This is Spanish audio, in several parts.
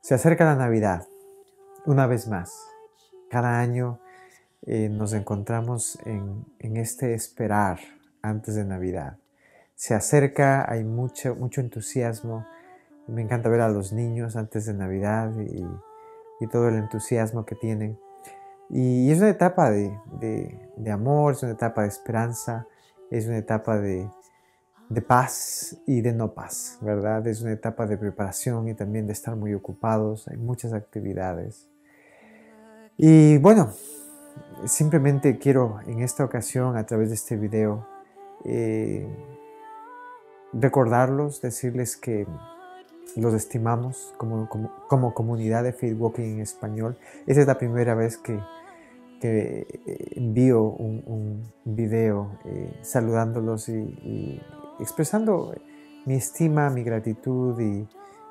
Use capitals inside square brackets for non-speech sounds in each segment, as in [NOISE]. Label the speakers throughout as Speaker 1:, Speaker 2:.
Speaker 1: Se acerca la Navidad, una vez más. Cada año eh, nos encontramos en, este esperar antes de Navidad. Se acerca, hay mucho, entusiasmo. Me encanta ver a los niños antes de Navidad y todo el entusiasmo que tienen. Y es una etapa de, de, amor, es una etapa de esperanza, es una etapa de, de paz y de no paz, ¿verdad? Es una etapa de preparación y también de estar muy ocupados, hay muchas actividades. Y bueno, simplemente quiero en esta ocasión, a través de este video, eh, recordarlos, decirles que los estimamos como, como, comunidad de Faith Walking en español. Es la primera vez que, que envío un, un video eh, saludándolos y, expresando mi estima, mi gratitud y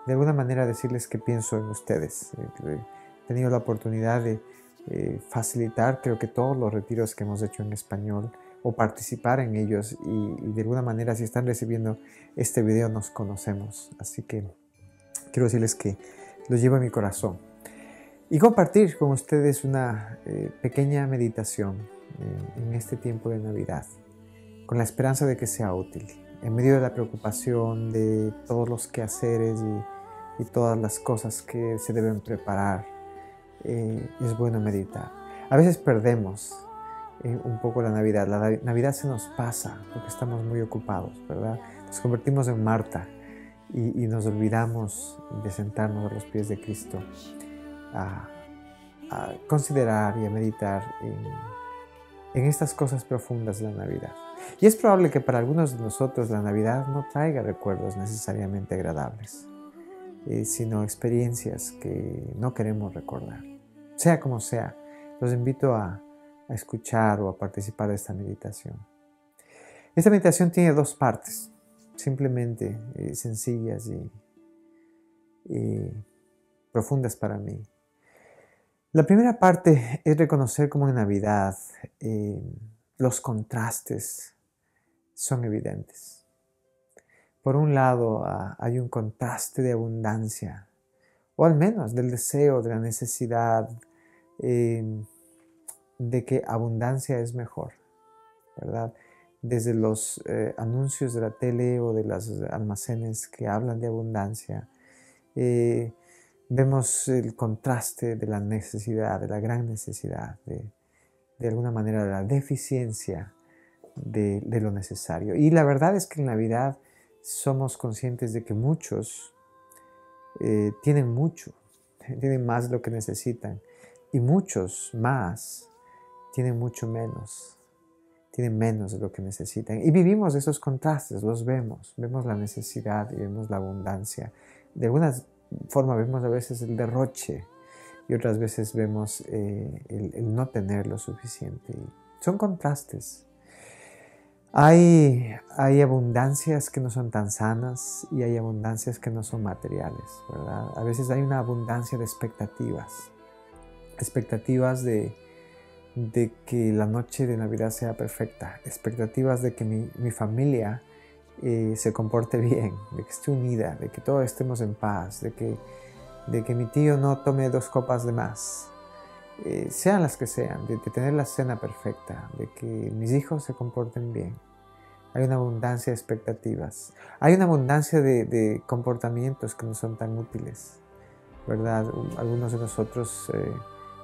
Speaker 1: de alguna manera decirles que pienso en ustedes. He tenido la oportunidad de eh, facilitar creo que todos los retiros que hemos hecho en español o participar en ellos y, y, de alguna manera si están recibiendo este video nos conocemos. Así que quiero decirles que los llevo en mi corazón. Y compartir con ustedes una eh, pequeña meditación eh, en este tiempo de Navidad, con la esperanza de que sea útil. En medio de la preocupación de todos los quehaceres y, y todas las cosas que se deben preparar, eh, es bueno meditar. A veces perdemos eh, un poco la Navidad. La Navidad se nos pasa porque estamos muy ocupados, ¿verdad? Nos convertimos en Marta y, y nos olvidamos de sentarnos a los pies de Cristo a, considerar y a meditar en, estas cosas profundas de la Navidad. Y es probable que para algunos de nosotros la Navidad no traiga recuerdos necesariamente agradables, eh, sino experiencias que no queremos recordar. Sea como sea, los invito a, escuchar o a participar de esta meditación. Esta meditación tiene dos partes, simplemente eh, sencillas y, profundas para mí. La primera parte es reconocer cómo en Navidad eh, los contrastes son evidentes. Por un lado uh, hay un contraste de abundancia, o al menos del deseo, de la necesidad, eh, de que abundancia es mejor, ¿verdad? Desde los eh, anuncios de la tele o de los almacenes que hablan de abundancia, vemos el contraste de la necesidad, de la gran necesidad, de, de alguna manera de la deficiencia de, de, lo necesario. Y la verdad es que en Navidad somos conscientes de que muchos eh, tienen mucho, [LAUGHS] tienen más de lo que necesitan y muchos más tienen mucho menos, tienen menos de lo que necesitan. Y vivimos esos contrastes, los vemos, vemos la necesidad y vemos la abundancia. De alguna forma vemos a veces el derroche y otras veces vemos eh, el, no tener lo suficiente. Son contrastes. Hay, hay abundancias que no son tan sanas y hay abundancias que no son materiales. A veces hay una abundancia de expectativas expectativas de, de que la noche de Navidad sea perfecta, expectativas de que mi, mi familia eh, se comporte bien, de que esté unida, de que todos estemos en paz, de que, de que mi tío no tome dos copas de más, eh, sean las que sean, de, de, tener la cena perfecta, de que mis hijos se comporten bien. Hay una abundancia de expectativas, hay una abundancia de, de comportamientos que no son tan útiles, ¿verdad? Algunos de nosotros... Eh,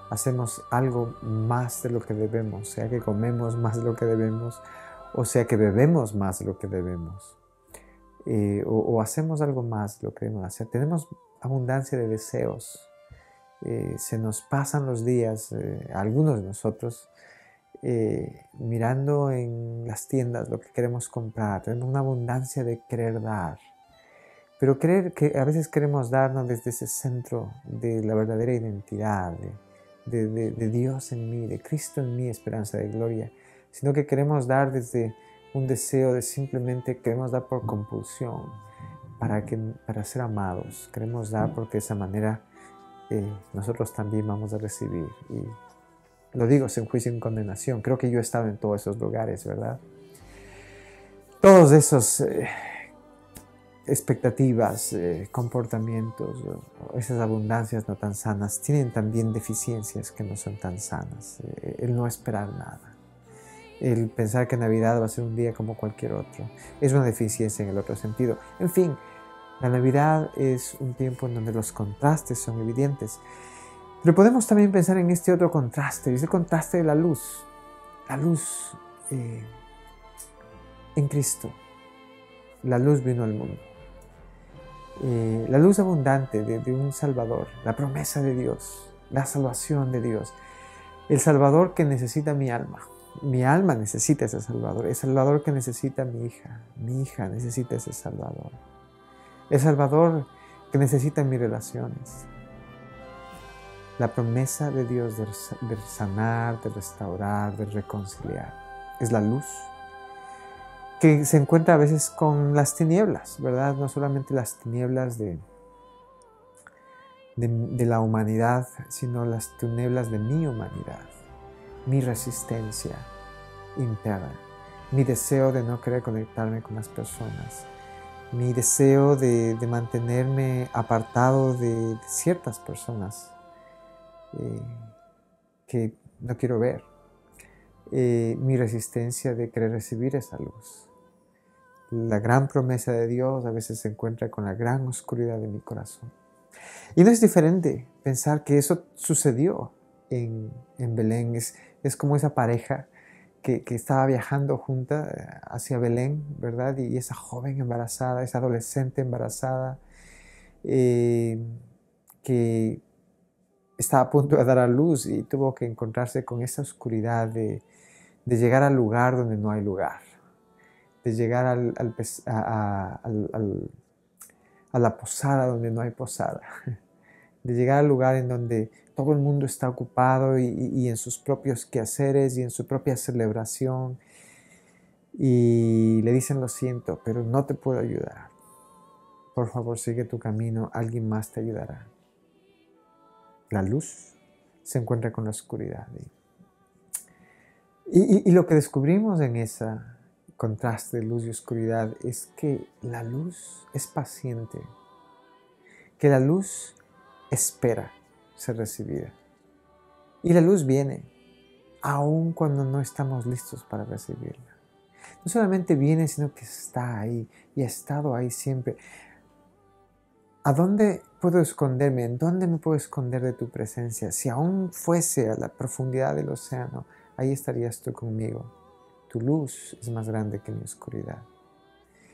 Speaker 1: hacemos algo más de lo que debemos, sea que comemos más de lo que debemos, o sea que bebemos más lo que debemos, eh, o, hacemos algo más lo que debemos hacer. Tenemos abundancia de deseos, eh, se nos pasan los días, eh, algunos de nosotros, mirando en las tiendas lo que queremos comprar, tenemos una abundancia de querer dar. Pero creer que a veces queremos darnos desde ese centro de la verdadera identidad, de, de, de, de, Dios en mí, de Cristo en mí, esperanza de gloria, sino que queremos dar desde un deseo de simplemente queremos dar por compulsión, para, que, para ser amados, queremos dar porque de esa manera eh, nosotros también vamos a recibir. Y Lo digo sin juicio y condenación. Creo que yo he estado en todos esos lugares, ¿verdad? Todos esos eh, expectativas, eh, comportamientos, esas abundancias no tan sanas, tienen también deficiencias que no son tan sanas. Eh, el no esperar nada. El pensar que Navidad va a ser un día como cualquier otro. Es una deficiencia en el otro sentido. En fin, la Navidad es un tiempo en donde los contrastes son evidentes. Pero podemos también pensar en este otro contraste, es el contraste de la luz. La luz eh, en Cristo. La luz vino al mundo. Eh, la luz abundante de, un Salvador, la promesa de Dios, la salvación de Dios, el Salvador que necesita mi alma. Mi alma necesita ese Salvador, el Salvador que necesita mi hija, mi hija necesita ese Salvador, el Salvador que necesita mis relaciones. La promesa de Dios de sanar, de restaurar, de reconciliar, es la luz que se encuentra a veces con las tinieblas, ¿verdad? No solamente las tinieblas de, de, la humanidad, sino las tinieblas de mi humanidad, mi resistencia interna, mi deseo de no querer conectarme con las personas, mi deseo de, mantenerme apartado de, ciertas personas eh, que no quiero ver. Eh, mi resistencia de querer recibir esa luz. La gran promesa de Dios a veces se encuentra con la gran oscuridad de mi corazón. Y no es diferente pensar que eso sucedió en, Belén. Es, como esa pareja que, estaba viajando junta eh, hacia Belén, ¿verdad? Y esa joven embarazada, esa adolescente embarazada, eh, que estaba a punto de dar a luz y tuvo que encontrarse con esa oscuridad de, llegar al lugar donde no hay lugar, de llegar al, a, la posada donde no hay posada, [LAUGHS] de llegar al lugar en donde todo el mundo está ocupado y, en sus propios quehaceres y en su propia celebración. Y le dicen, lo siento, pero no te puedo ayudar. Por favor, sigue tu camino, alguien más te ayudará. La luz se encuentra con la oscuridad. Y, lo que descubrimos en ese contraste de luz y oscuridad es que la luz es paciente, que la luz espera ser recibida. Y la luz viene, aun cuando no estamos listos para recibirla. No solamente viene, sino que está ahí y ha estado ahí siempre. ¿A dónde puedo esconderme? ¿En dónde me puedo esconder de tu presencia? Si aún fuese a la profundidad del océano, ahí estarías tú conmigo. Tu luz es más grande que mi oscuridad.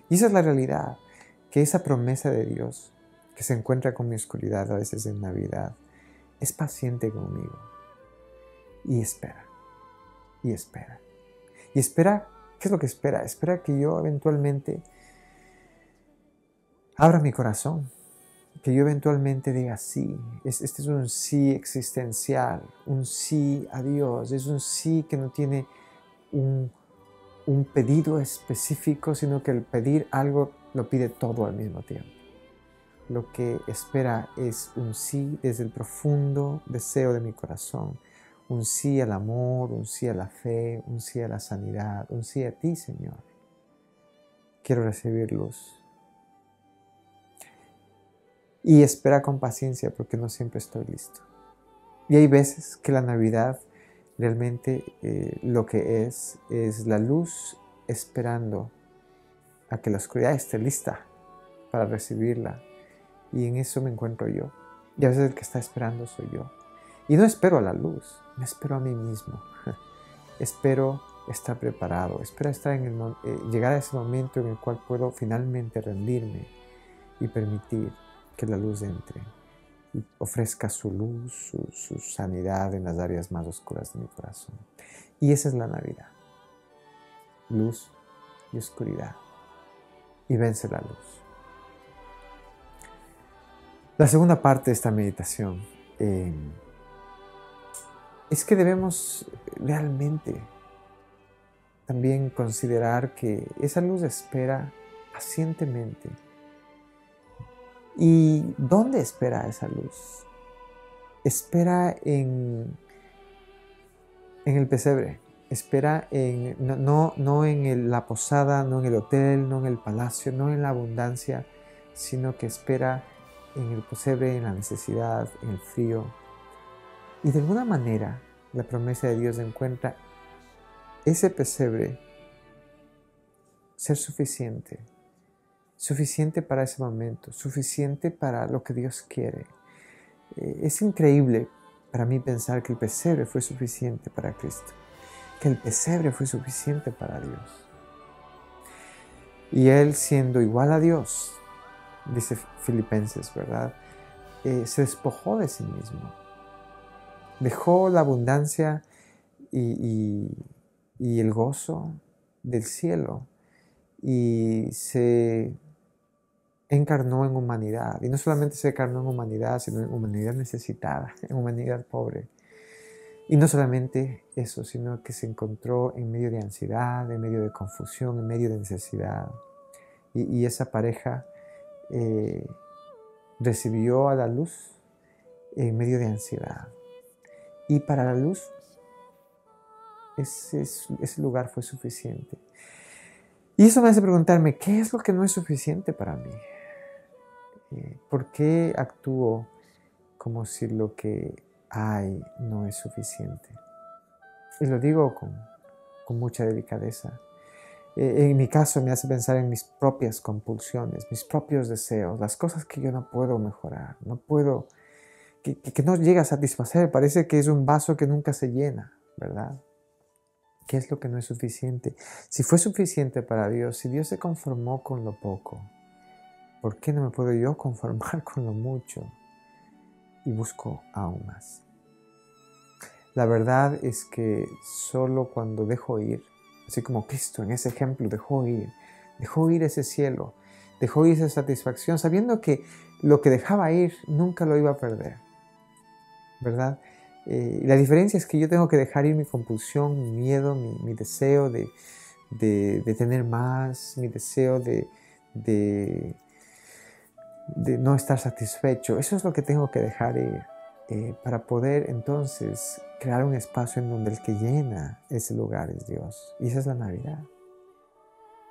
Speaker 1: Y esa es la realidad, que esa promesa de Dios, que se encuentra con mi oscuridad a veces en Navidad, es paciente conmigo. Y espera, y espera. Y espera, ¿qué es lo que espera? Espera que yo eventualmente abra mi corazón que yo eventualmente diga sí. Este es un sí existencial, un sí a Dios. Es un sí que no tiene un, un pedido específico, sino que el pedir algo lo pide todo al mismo tiempo. Lo que espera es un sí desde el profundo deseo de mi corazón. Un sí al amor, un sí a la fe, un sí a la sanidad, un sí a ti, Señor. Quiero recibir luz y espera con paciencia porque no siempre estoy listo. Y hay veces que la Navidad realmente eh, lo que es es la luz esperando a que la oscuridad esté lista para recibirla. Y en eso me encuentro yo. Y a veces el que está esperando soy yo. Y no espero a la luz, me espero a mí mismo. [LAUGHS] espero estar preparado, espero estar en el, eh, llegar a ese momento en el cual puedo finalmente rendirme y permitir que la luz entre y ofrezca su luz, su, sanidad en las áreas más oscuras de mi corazón. Y esa es la Navidad. Luz y oscuridad. Y vence la luz. La segunda parte de esta meditación eh, es que debemos realmente también considerar que esa luz espera pacientemente ¿Y dónde espera esa luz? Espera en, en el pesebre, espera en, no, no, en la posada, no en el hotel, no en el palacio, no en la abundancia, sino que espera en el pesebre, en la necesidad, en el frío. Y de alguna manera la promesa de Dios encuentra ese pesebre ser suficiente, suficiente para ese momento, suficiente para lo que Dios quiere. Eh, es increíble para mí pensar que el pesebre fue suficiente para Cristo, que el pesebre fue suficiente para Dios. Y Él siendo igual a Dios, dice Filipenses, ¿verdad? Eh, se despojó de sí mismo. Dejó la abundancia y, y el gozo del cielo y se encarnó en humanidad. Y no solamente se encarnó en humanidad, sino en humanidad necesitada, [LAUGHS] en humanidad pobre. Y no solamente eso, sino que se encontró en medio de ansiedad, en medio de confusión, en medio de necesidad. Y, esa pareja eh, recibió a la luz en medio de ansiedad. Y para la luz, ese, lugar fue suficiente. Y eso me hace preguntarme, ¿qué es lo que no es suficiente para mí? Eh, ¿Por qué actúo como si lo que hay no es suficiente? Y lo digo con, mucha delicadeza. Eh, en mi caso me hace pensar en mis propias compulsiones, mis propios deseos, las cosas que yo no puedo mejorar, no puedo, que, que no llega a satisfacer. Parece que es un vaso que nunca se llena, ¿verdad? ¿Qué es lo que no es suficiente? Si fue suficiente para Dios, si Dios se conformó con lo poco, ¿por qué no me puedo yo conformar [LAUGHS] con lo mucho? Y busco aún más. La verdad es que solo cuando dejo ir, así como Cristo en ese ejemplo dejó ir, dejó ir ese cielo, dejó ir esa satisfacción, sabiendo que lo que dejaba ir nunca lo iba a perder, ¿verdad? Eh, la diferencia es que yo tengo que dejar ir mi compulsión, mi miedo, mi, deseo de, tener más, mi deseo de, de, no estar satisfecho. Eso es lo que tengo que dejar ir eh, para poder entonces crear un espacio en donde el que llena ese lugar es Dios. Y esa es la Navidad.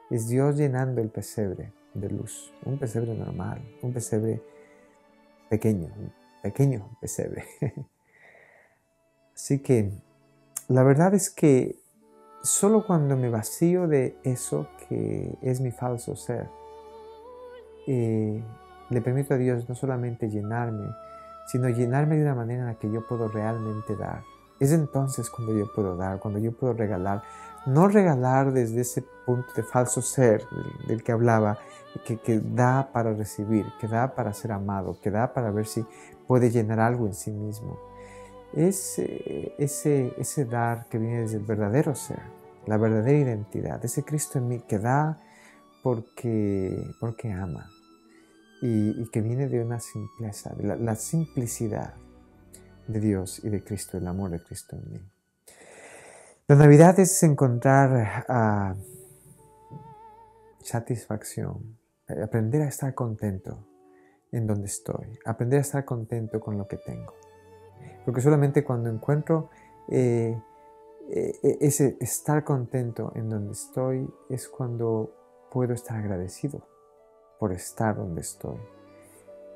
Speaker 1: Es Dios llenando el pesebre de luz, un pesebre normal, un pesebre pequeño, pequeño pesebre. [LAUGHS] Así que la verdad es que solo cuando me vacío de eso que es mi falso ser, eh, le permito a Dios no solamente llenarme, sino llenarme de una manera en la que yo puedo realmente dar. Es entonces cuando yo puedo dar, cuando yo puedo regalar. No regalar desde ese punto de falso ser del, que hablaba, que, que, da para recibir, que da para ser amado, que da para ver si puede llenar algo en sí mismo es ese, ese dar que viene desde el verdadero ser, la verdadera identidad, ese Cristo en mí que da porque, porque ama y, que viene de una simpleza, de la, simplicidad de Dios y de Cristo, el amor de Cristo en mí. La Navidad es encontrar ah, satisfacción, aprender a estar contento en donde estoy, aprender a estar contento con lo que tengo. Porque solamente cuando encuentro eh, eh, ese estar contento en donde estoy es cuando puedo estar agradecido por estar donde estoy.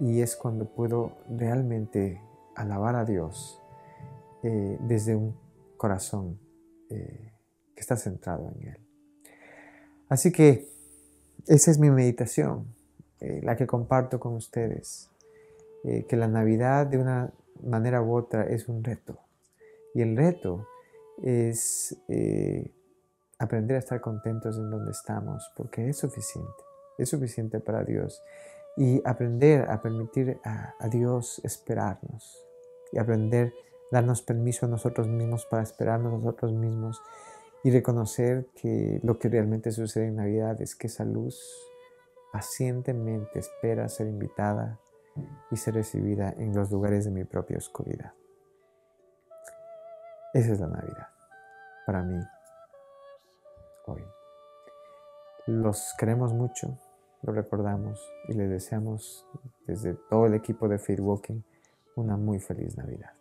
Speaker 1: Y es cuando puedo realmente alabar a Dios eh, desde un corazón que está centrado en Él. Así que esa es mi meditación, la que comparto con ustedes. que la Navidad de una manera u otra es un reto. Y el reto es eh, aprender a estar contentos en donde estamos, porque es suficiente, es suficiente para Dios. Y aprender a permitir a, Dios esperarnos y aprender a darnos permiso a nosotros mismos para esperarnos a nosotros mismos y reconocer que lo que realmente sucede en Navidad es que esa luz pacientemente espera ser invitada y ser recibida en los lugares de mi propia oscuridad. Esa es la Navidad para mí hoy. Los queremos mucho, lo recordamos y le deseamos desde todo el equipo de Fear Walking una muy feliz Navidad.